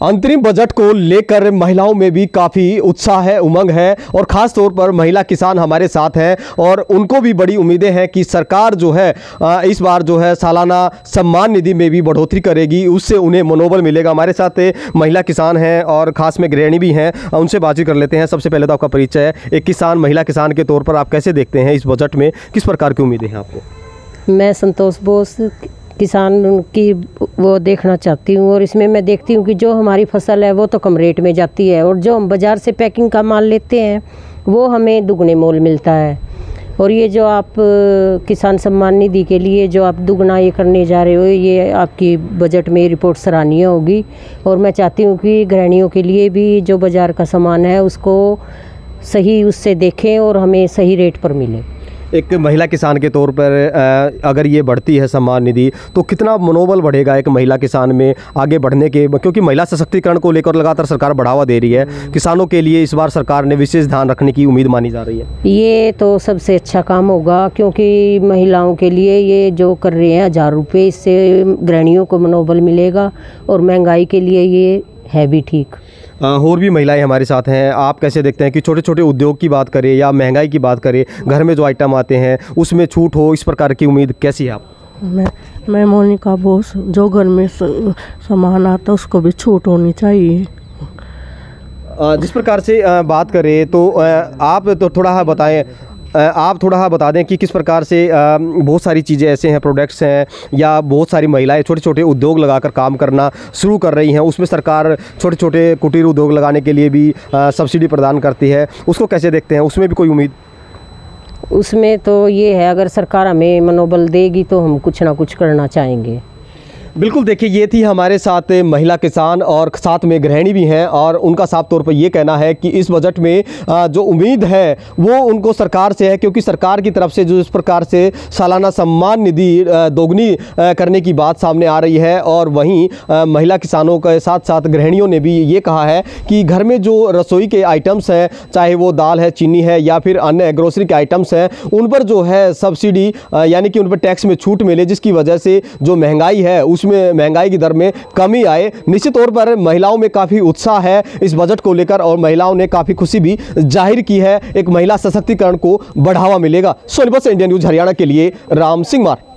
अंतरिम बजट को लेकर महिलाओं में भी काफ़ी उत्साह है, उमंग है और ख़ास तौर पर महिला किसान हमारे साथ हैं और उनको भी बड़ी उम्मीदें हैं कि सरकार जो है इस बार जो है सालाना सम्मान निधि में भी बढ़ोतरी करेगी, उससे उन्हें मनोबल मिलेगा। हमारे साथ महिला किसान हैं और ख़ास में गृहिणी भी हैं, उनसे बातचीत कर लेते हैं। सबसे पहले तो आपका परिचय है, एक किसान, महिला किसान के तौर पर आप कैसे देखते हैं इस बजट में, किस प्रकार की उम्मीदें हैं आपको? मैं संतोष बोस, किसान की वो देखना चाहती हूँ और इसमें मैं देखती हूँ कि जो हमारी फ़सल है वो तो कम रेट में जाती है और जो हम बाज़ार से पैकिंग का माल लेते हैं, वो हमें दुगने मोल मिलता है। और ये जो आप किसान सम्मान निधि के लिए जो आप दुगना ये करने जा रहे हो, ये आपकी बजट में रिपोर्ट सराहनीय होगी। और मैं चाहती हूँ कि गृहिणियों के लिए भी जो बाज़ार का सामान है, उसको सही उससे देखें और हमें सही रेट पर मिले। एक महिला किसान के तौर पर अगर ये बढ़ती है सम्मान निधि तो कितना मनोबल बढ़ेगा एक महिला किसान में आगे बढ़ने के? क्योंकि महिला सशक्तिकरण को लेकर लगातार सरकार बढ़ावा दे रही है। किसानों के लिए इस बार सरकार ने विशेष ध्यान रखने की उम्मीद मानी जा रही है। ये तो सबसे अच्छा काम होगा क्योंकि महिलाओं के लिए ये जो कर रहे हैं हज़ार रुपये इससे गृहिणियों को मनोबल मिलेगा और महँगाई के लिए ये है भी ठीक। और भी महिलाएँ हमारे साथ हैं। आप कैसे देखते हैं कि छोटे छोटे उद्योग की बात करें या महँगाई की बात करें घर में जो आइटम आते हैं उसमें छूट हो इस प्रकार की उम्मीद कैसी है आप? मैं मैं मोनिका बोस जो घर में सामान आता उसको भी छूट होनी चाहिए। जिस प्रकार से बात करें तो आप तो थोड़ा हाँ बताएँ आप थोड़ा हाँ बता दें कि किस प्रकार से बहुत सारी चीज़ें ऐसे हैं प्रोडक्ट्स हैं, या बहुत सारी महिलाएँ छोटे छोटे उद्योग लगाकर काम करना शुरू कर रही हैं, उसमें सरकार छोटे छोटे कुटीर उद्योग लगाने के लिए भी सब्सिडी प्रदान करती है, उसको कैसे देखते हैं? उसमें भी कोई उम्मीद? उसमें तो ये है, अगर सरकार हमें मनोबल देगी तो हम कुछ ना कुछ करना चाहेंगे। बिल्कुल देखिए, ये थी हमारे साथ महिला किसान और साथ में गृहिणी भी हैं और उनका साफ़ तौर पर ये कहना है कि इस बजट में जो उम्मीद है, वो उनको सरकार से है क्योंकि सरकार की तरफ़ से जो इस प्रकार से सालाना सम्मान निधि दोगुनी करने की बात सामने आ रही है और वहीं महिला किसानों के साथ साथ गृहिणियों ने भी ये कहा है कि घर में जो रसोई के आइटम्स हैं, चाहे वो दाल है, चीनी है या फिर अन्य ग्रोसरी के आइटम्स हैं, उन पर जो है सब्सिडी यानी कि उन पर टैक्स में छूट मिले, जिसकी वजह से जो महँगाई है, उसमें महँगाई की दर में कमी आए। निश्चित तौर पर महिलाओं में काफ़ी उत्साह है इस बजट को लेकर और महिलाओं ने काफ़ी खुशी भी ज़ाहिर की है। एक महिला सशक्तिकरण को बढ़ावा मिलेगा। सोनीपत से इंडियन न्यूज़ हरियाणा के लिए राम सिंह मार।